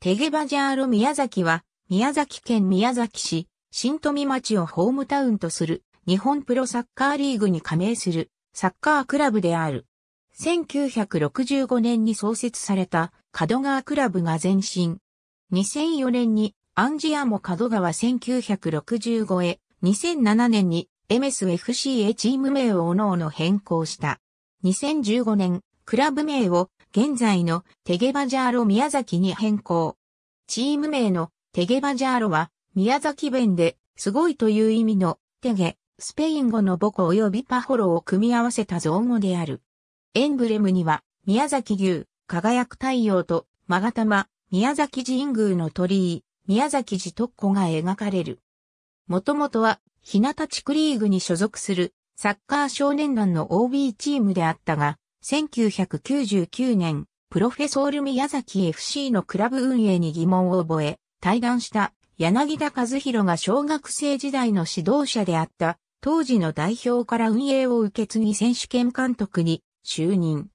テゲバジャーロ宮崎は、宮崎県宮崎市、新富町をホームタウンとする、日本プロサッカーリーグに加盟する、サッカークラブである。1965年に創設された、角川クラブが前身。2004年に、アンジアモ角川1965へ、2007年に、MSFC へチーム名を各々変更した。2015年、クラブ名を現在のテゲバジャーロ宮崎に変更。チーム名のテゲバジャーロは宮崎弁ですごいという意味のテゲ、スペイン語のボコ及びパホロを組み合わせた造語である。エンブレムには宮崎牛、輝く太陽と勾玉、宮崎神宮の鳥居、宮崎寺特攻が描かれる。もともとは、日向地区リーグに所属するサッカー少年団の OB チームであったが、1999年、プロフェソール宮崎 FC のクラブ運営に疑問を覚え、対談した柳田和弘が小学生時代の指導者であった当時の代表から運営を受け継ぎ選手権監督に就任。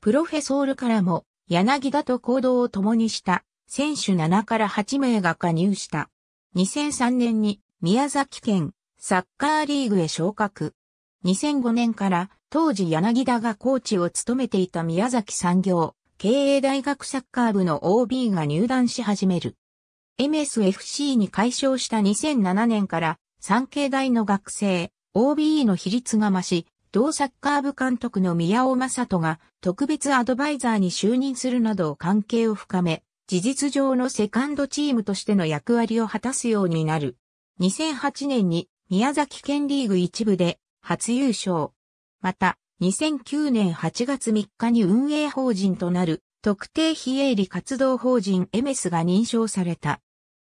プロフェソールからも柳田と行動を共にした選手7から8名が加入した。2003年に宮崎県サッカーリーグへ昇格。2005年から当時柳田がコーチを務めていた宮崎産業経営大学サッカー部の OB が入団し始める。MSFC に解消した2007年から産経大の学生 OB の比率が増し、同サッカー部監督の宮尾正人が特別アドバイザーに就任するなど関係を深め、事実上のセカンドチームとしての役割を果たすようになる。2008年に宮崎県リーグ一部で初優勝。また、2009年8月3日に運営法人となる特定非営利活動法人エメスが認証された。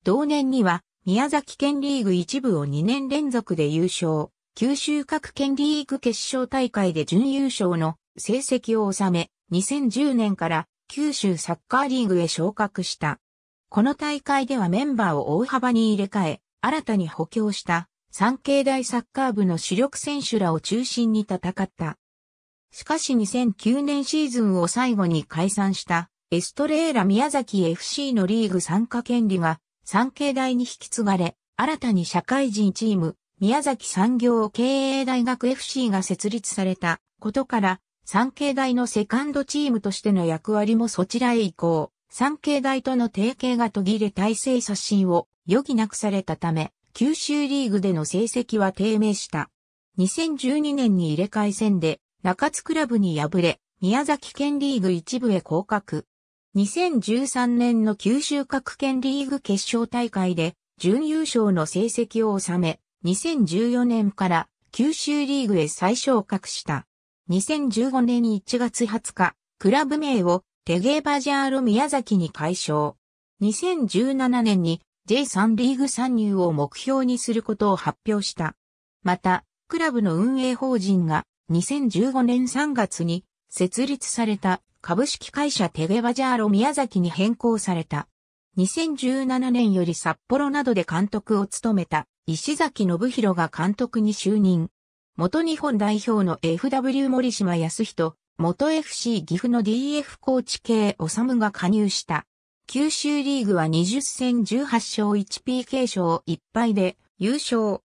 同年には宮崎県リーグ一部を2年連続で優勝。九州各県リーグ決勝大会で準優勝の成績を収め、2010年から九州サッカーリーグへ昇格した。この大会ではメンバーを大幅に入れ替え、新たに補強した産経大サッカー部の主力選手らを中心に戦った。しかし2009年シーズンを最後に解散したエストレーラ宮崎 FC のリーグ参加権利が産経大に引き継がれ、新たに社会人チーム宮崎産業経営大学 FC が設立されたことから産経大のセカンドチームとしての役割もそちらへ移行。産経大との提携が途切れ体制刷新を余儀なくされたため、九州リーグでの成績は低迷した。2012年に入れ替え戦で中津クラブに敗れ、宮崎県リーグ一部へ降格。2013年の九州各県リーグ決勝大会で準優勝の成績を収め、2014年から九州リーグへ再昇格した。2015年1月20日、クラブ名をテゲーバジャーロ宮崎に改称。2017年に J3 リーグ参入を目標にすることを発表した。また、クラブの運営法人が2015年3月に設立された株式会社テゲバジャーロ宮崎に変更された。2017年より札幌などで監督を務めた石崎信弘が監督に就任。元日本代表の FW 森島康人、元 FC 岐阜の DF コーチ系治が加入した。九州リーグは20戦18勝 1PK 勝1敗で優勝。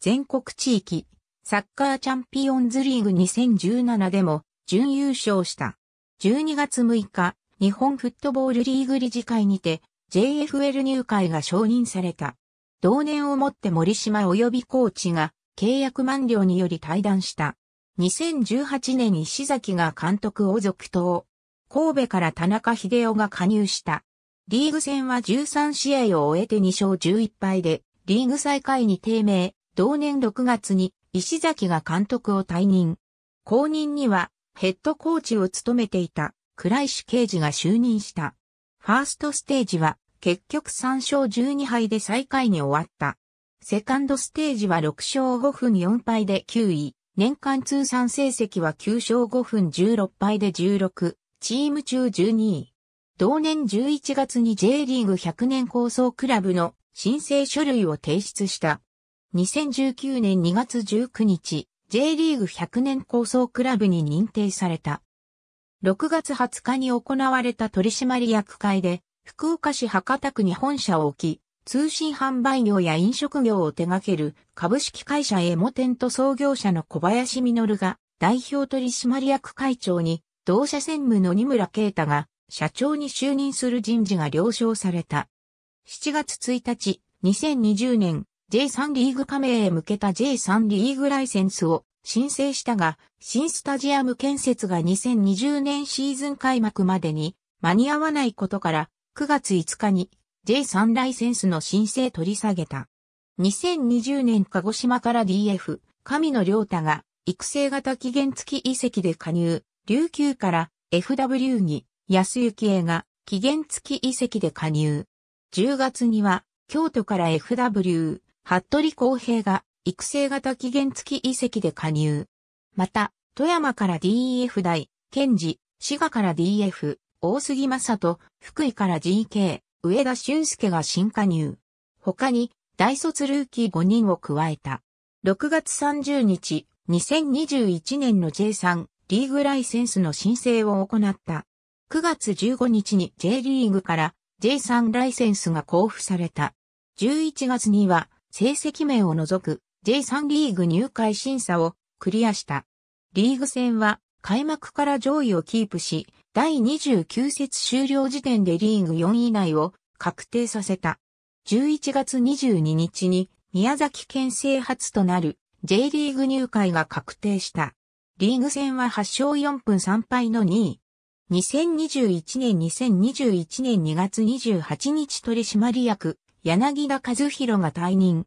全国地域サッカーチャンピオンズリーグ2017でも準優勝した。12月6日、日本フットボールリーグ理事会にて JFL 入会が承認された。同年をもって森島及びコーチが契約満了により退団した。2018年石崎が監督を続投。神戸から田中秀夫が加入した。リーグ戦は13試合を終えて2勝11敗で、リーグ最下位に低迷、同年6月に石崎が監督を退任。後任にはヘッドコーチを務めていた倉石刑事が就任した。ファーストステージは結局3勝12敗で最下位に終わった。セカンドステージは6勝5分4敗で9位。年間通算成績は9勝5分16敗で16。チーム中12位。同年11月に J リーグ100年構想クラブの申請書類を提出した。2019年2月19日、J リーグ100年構想クラブに認定された。6月20日に行われた取締役会で、福岡市博多区に本社を置き、通信販売業や飲食業を手掛ける株式会社エモテント創業者の小林実が代表取締役会長に、同社専務の二村啓太が社長に就任する人事が了承された。7月1日、2020年 J3 リーグ加盟へ向けた J3 リーグライセンスを申請したが、新スタジアム建設が2020年シーズン開幕までに間に合わないことから9月5日に J3 ライセンスの申請取り下げた。2020年鹿児島から DF、神野良太が育成型期限付き移籍で加入、琉球から FW に安幸恵が期限付き移籍で加入。10月には京都から FW、服部公平が育成型期限付き移籍で加入。また、富山から DEF 大、ケンジ、滋賀から DF、大杉正人、福井から GK、上田俊介が新加入。他に、大卒ルーキー5人を加えた。6月30日、2021年の J3 リーグライセンスの申請を行った。9月15日に J リーグから J3 ライセンスが交付された。11月には成績面を除く J3 リーグ入会審査をクリアした。リーグ戦は開幕から上位をキープし、第29節終了時点でリーグ4位以内を確定させた。11月22日に宮崎県制初となる J リーグ入会が確定した。リーグ戦は8勝4分3敗の2位。2021年2021年2月28日取締役柳田和弘が退任。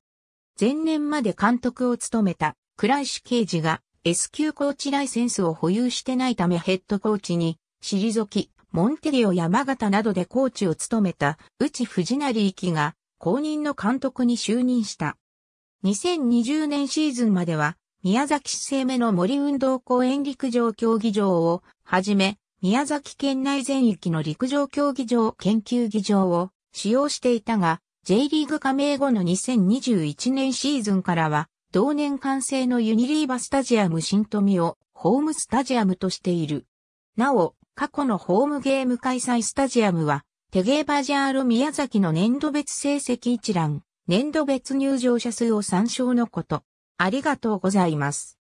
前年まで監督を務めた倉石刑事が S 級コーチライセンスを保有してないためヘッドコーチに退き、モンテリオ山形などでコーチを務めた内藤成行が公認の監督に就任した。2020年シーズンまでは宮崎市生目の森運動公園陸上競技場をはじめ宮崎県内全域の陸上競技場研究技場を使用していたが J リーグ加盟後の2021年シーズンからは、同年完成のユニリーバスタジアム新富をホームスタジアムとしている。なお、過去のホームゲーム開催スタジアムは、テゲーバジャーロ宮崎の年度別成績一覧、年度別入場者数を参照のこと。ありがとうございます。